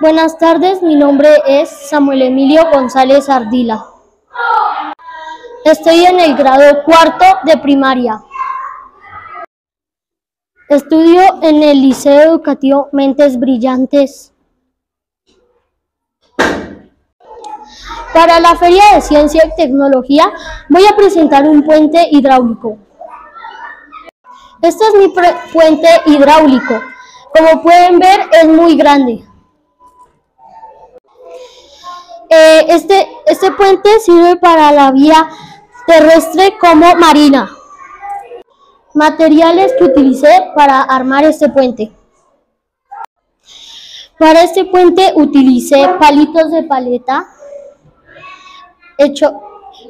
Buenas tardes, mi nombre es Samuel Emilio González Ardila. Estoy en el grado cuarto de primaria. Estudio en el Liceo Educativo Mentes Brillantes. Para la Feria de Ciencia y Tecnología voy a presentar un puente hidráulico. Este es mi puente hidráulico. Como pueden ver es muy grande. Eh, este, este puente sirve para la vía terrestre como marina. Materiales que utilicé para armar este puente. Para este puente utilicé palitos de paleta hecho,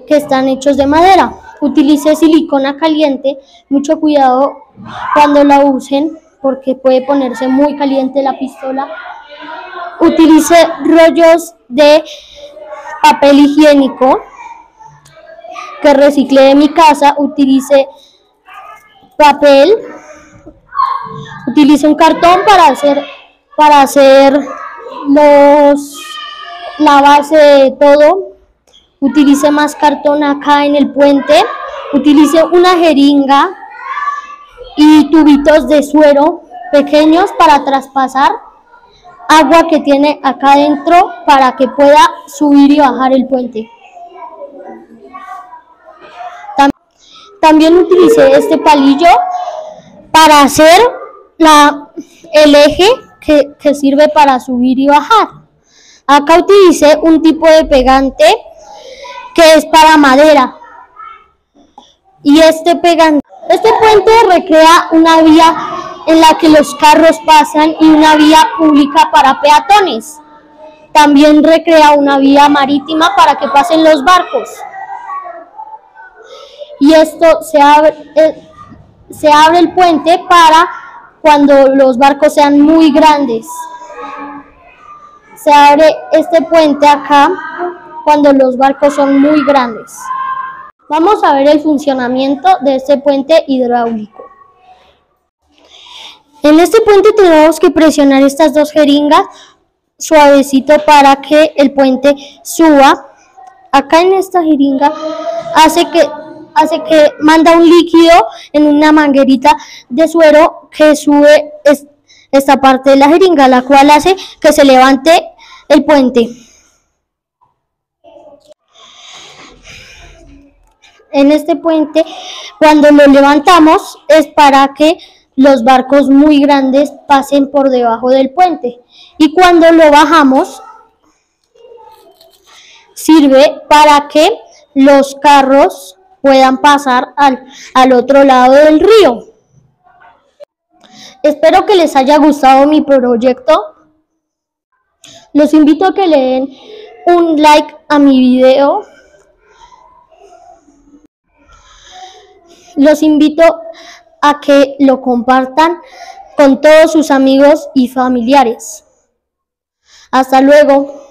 que están hechos de madera. Utilicé silicona caliente, mucho cuidado cuando la usen porque puede ponerse muy caliente la pistola. Utilicé rollos de papel higiénico que reciclé de mi casa. Utilicé papel, utilicé un cartón para hacer, para hacer los, la base de todo. Utilicé más cartón acá en el puente. Utilicé una jeringa y tubitos de suero pequeños para traspasar agua que tiene acá adentro para que pueda subir y bajar el puente. También utilicé este palillo para hacer la, el eje que, que sirve para subir y bajar. Acá utilicé un tipo de pegante que es para madera. Y este pegante, este puente recrea una vía en la que los carros pasan y una vía pública para peatones. También recrea una vía marítima para que pasen los barcos. Y esto se abre, eh, se abre el puente para cuando los barcos sean muy grandes. Se abre este puente acá cuando los barcos son muy grandes. Vamos a ver el funcionamiento de este puente hidráulico. En este puente tenemos que presionar estas dos jeringas suavecito para que el puente suba. Acá en esta jeringa hace que hace que manda un líquido en una manguerita de suero que sube esta parte de la jeringa, la cual hace que se levante el puente. En este puente, cuando lo levantamos, es para que los barcos muy grandes pasen por debajo del puente. Y cuando lo bajamos, sirve para que los carros puedan pasar al, al otro lado del río. Espero que les haya gustado mi proyecto. Los invito a que le den un like a mi video. Los invito a que lo compartan con todos sus amigos y familiares. Hasta luego.